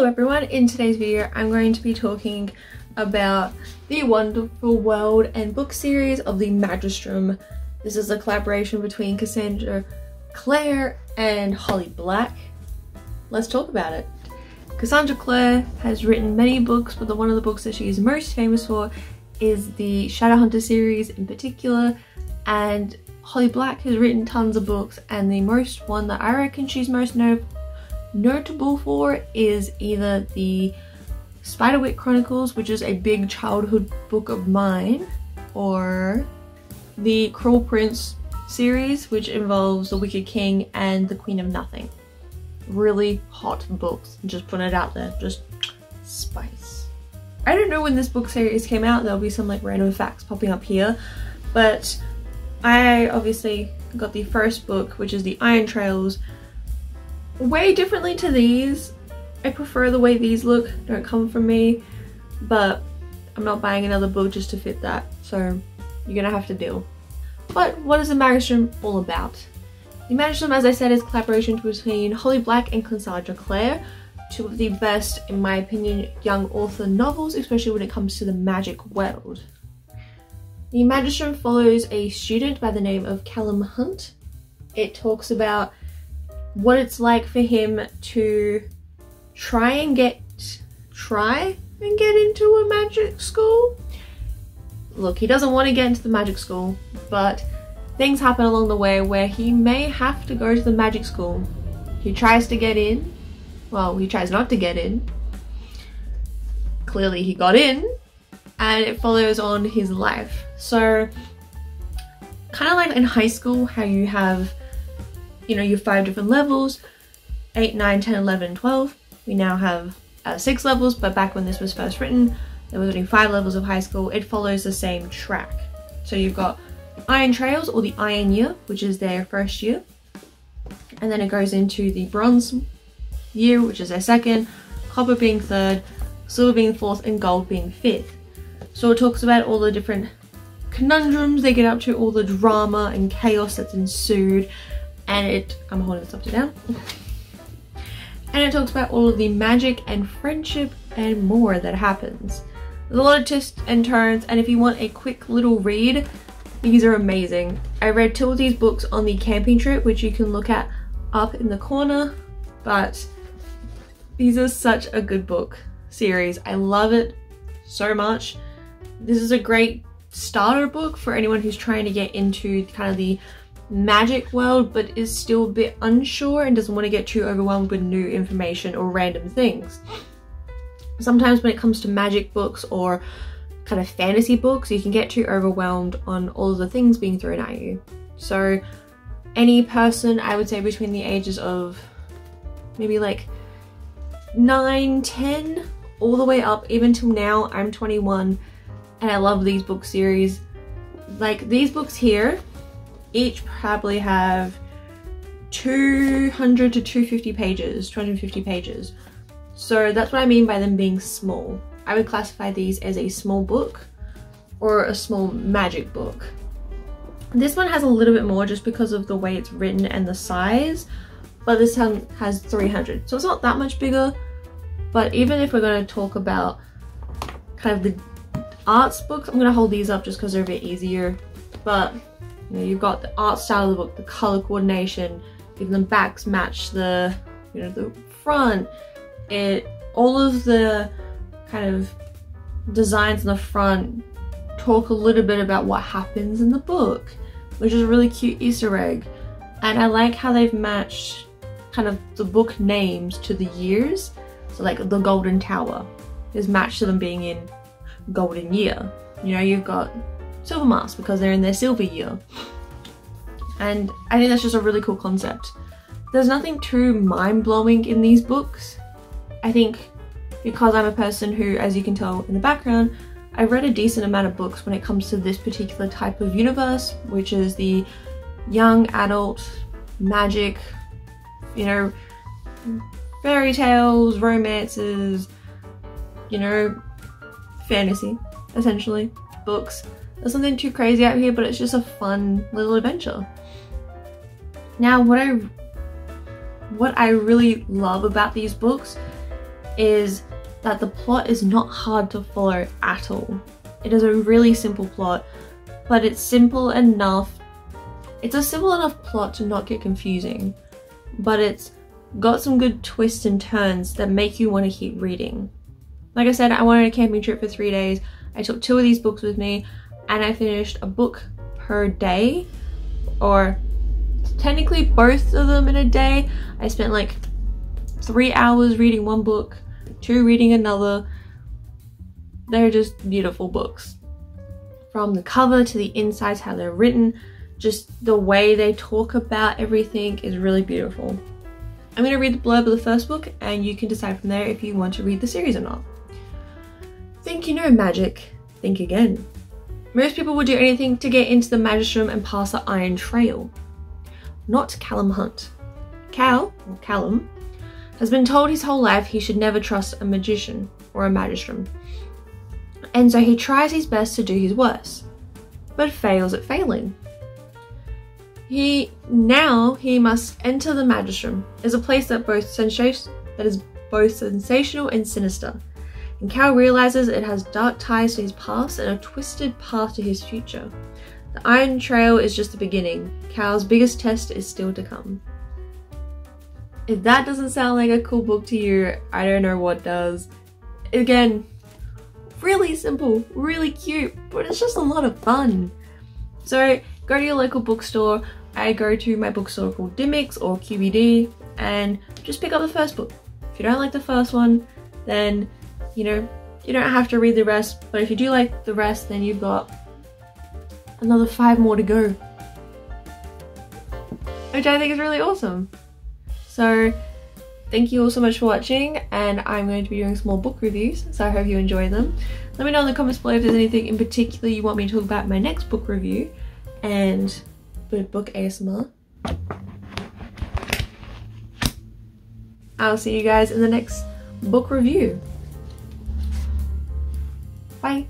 Hello everyone, in today's video I'm going to be talking about the wonderful world and book series of the Magisterium. This is a collaboration between Cassandra Clare and Holly Black. Let's talk about it. Cassandra Clare has written many books, but the one of the books that she is most famous for is the Shadowhunter series in particular, and Holly Black has written tons of books, and the most one that I reckon she's most known notable for is either the Spiderwick Chronicles, which is a big childhood book of mine, or the Cruel Prince series, which involves the Wicked King and the Queen of Nothing. Really hot books, just putting it out there, just spice. I don't know when this book series came out, there'll be some like random facts popping up here, but I obviously got the first book, which is the Iron Trials, way differently to these. I prefer the way these look, don't come from me, but I'm not buying another book just to fit that, so you're gonna have to deal. But what is the Magisterium all about? The Magisterium, as I said, is collaboration between Holly Black and Cassandra Clare, two of the best, in my opinion, young author novels, especially when it comes to the magic world. The Magisterium follows a student by the name of Callum Hunt. It talks about what it's like for him to try and get try and get into a magic school. Look, he doesn't want to get into the magic school, but things happen along the way where he may have to go to the magic school. He tries to get in. Well, he tries not to get in. Clearly he got in and it follows on his life. So kind of like in high school how you have you know, your five different levels, 8, 9, 10, 11, 12. We now have uh, six levels, but back when this was first written, there was only five levels of high school. It follows the same track. So you've got Iron Trials or the Iron Year, which is their first year. And then it goes into the Bronze Year, which is their second, Copper being third, Silver being fourth, and Gold being fifth. So it talks about all the different conundrums they get up to, all the drama and chaos that's ensued, and it, I'm holding this upside down. and it talks about all of the magic and friendship and more that happens. There's a lot of twists and turns and if you want a quick little read, these are amazing. I read two of these books on the camping trip, which you can look at up in the corner, but these are such a good book series. I love it so much. This is a great starter book for anyone who's trying to get into kind of the magic world but is still a bit unsure and doesn't want to get too overwhelmed with new information or random things. Sometimes when it comes to magic books or kind of fantasy books, you can get too overwhelmed on all of the things being thrown at you. So any person, I would say between the ages of maybe like 9, 10, all the way up, even till now, I'm 21 and I love these book series. Like these books here, each probably have 200 to 250 pages, 250 pages. So that's what I mean by them being small. I would classify these as a small book or a small magic book. This one has a little bit more just because of the way it's written and the size, but this one has 300. So it's not that much bigger, but even if we're going to talk about kind of the arts books, I'm going to hold these up just because they're a bit easier. But you know, you've got the art style of the book, the color coordination, even the backs match the, you know, the front. It, all of the kind of designs in the front talk a little bit about what happens in the book, which is a really cute Easter egg. And I like how they've matched kind of the book names to the years. So like the Golden Tower is matched to them being in Golden Year. You know, you've got silver mask because they're in their silver year. And I think that's just a really cool concept. There's nothing too mind-blowing in these books. I think because I'm a person who, as you can tell in the background, I read a decent amount of books when it comes to this particular type of universe, which is the young adult magic, you know, fairy tales, romances, you know, fantasy, essentially, books. There's nothing too crazy out here, but it's just a fun little adventure. Now, what I what I really love about these books is that the plot is not hard to follow at all. It is a really simple plot, but it's simple enough. It's a simple enough plot to not get confusing, but it's got some good twists and turns that make you want to keep reading. Like I said, I went on a camping trip for three days. I took two of these books with me and I finished a book per day or technically both of them in a day. I spent like three hours reading one book, two reading another. They're just beautiful books. From the cover to the insides, how they're written, just the way they talk about everything is really beautiful. I'm going to read the blurb of the first book and you can decide from there if you want to read the series or not. Think you know magic, think again. Most people would do anything to get into the Magisterium and pass the Iron Trial. Not Callum Hunt. Cal, or Callum, has been told his whole life he should never trust a magician or a Magistrum. And so he tries his best to do his worst, but fails at failing. He now he must enter the Magisterium, is a place that both sensation that is both sensational and sinister and Cal realizes it has dark ties to his past and a twisted path to his future. The Iron Trial is just the beginning. Cal's biggest test is still to come. If that doesn't sound like a cool book to you, I don't know what does. Again, really simple, really cute, but it's just a lot of fun. So go to your local bookstore. I go to my bookstore called Dymocks or QBD and just pick up the first book. If you don't like the first one, then you know, you don't have to read the rest, but if you do like the rest, then you've got another five more to go. Which I think is really awesome. So thank you all so much for watching and I'm going to be doing some more book reviews so I hope you enjoy them. Let me know in the comments below if there's anything in particular you want me to talk about in my next book review and book ASMR. I'll see you guys in the next book review. Bye.